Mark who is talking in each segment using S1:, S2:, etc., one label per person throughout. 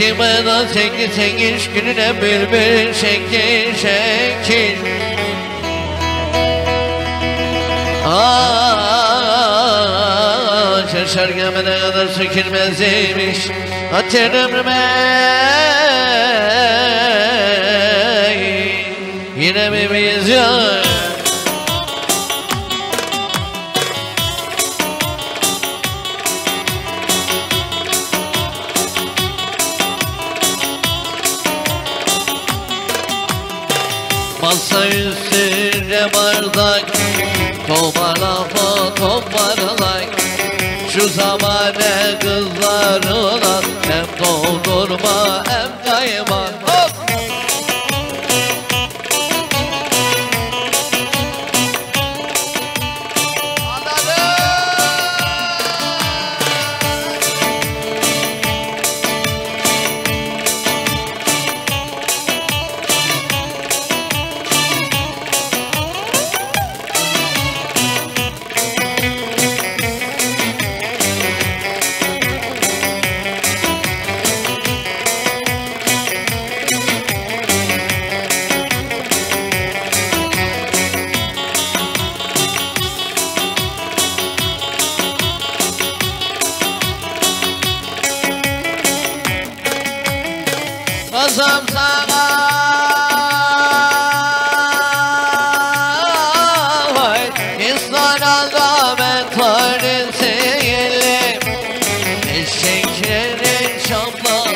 S1: Yoluna tengi tengiş gününe bülbül şekil şekil. Aa, şaşar gelmene kadar sökülmezmiş. Atır ömrüme. Yine mi biz ya Masa üstüne bardak Tomarlama tomarlak Şu zamane kızlarına Hem doldurma hem kayma Hop! Kızım sana. Vay İstanbul'da ben tanesiyle Eşeklerin şamla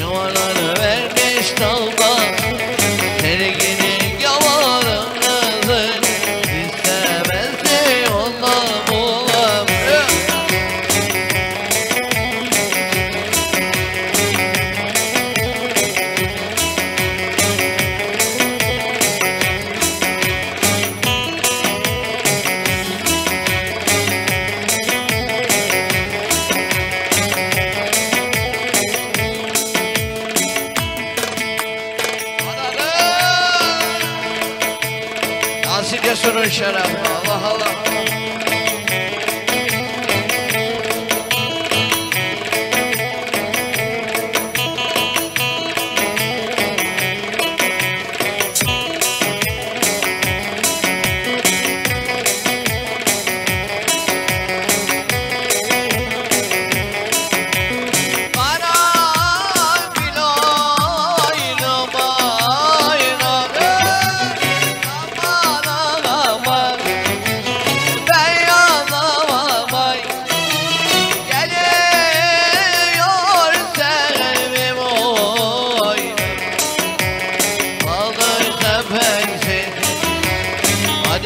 S1: Yuvaları vermiş dalda Cesurun şerefine Allah Allah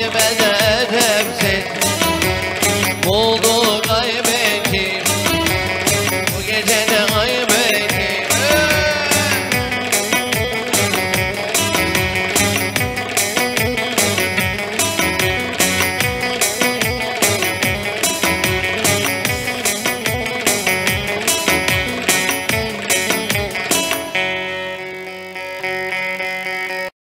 S1: أجمل